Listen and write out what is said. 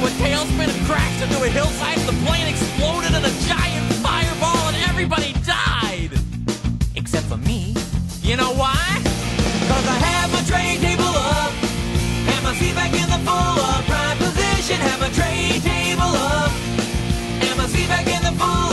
into a tailspin and crashed into a hillside. The plane exploded in a giant fireball and everybody died. Except for me. You know why? Cause I have my tray table up. and my seat back in the full upright position. Have my tray table up. and my seat back in the full